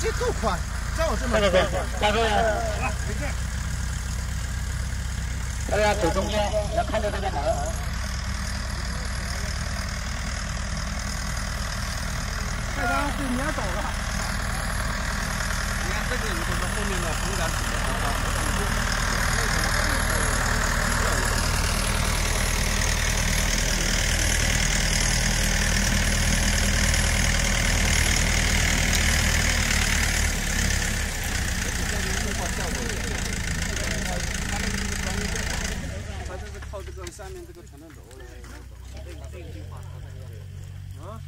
这够宽，照我这么对对对，大哥，大家走中间，要看着这个门。太脏，对，你要走了。你看这个，如果是后面的红杆子下面这个传动轴呢？这个这个计划，这个啊。